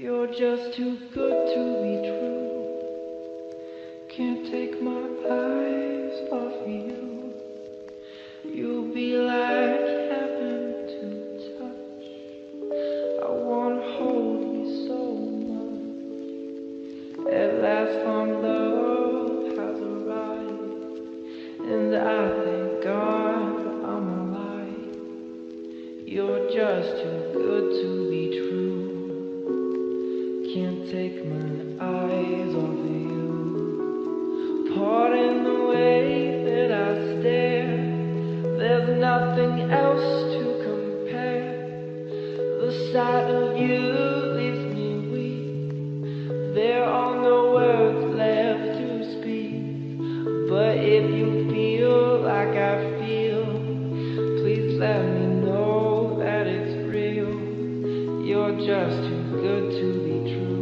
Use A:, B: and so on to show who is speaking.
A: You're just too good to be true. Can't take my eyes off you. You'll be like heaven to touch. I wanna hold you so much. At last, found love has arrived, and I thank God I'm alive. You're just too good to. Can't take my eyes off of you. Pardon the way that I stare. There's nothing else to compare. The sight of you leaves me weak. There are no words left to speak. But if you feel like I feel, please let just too good to be true.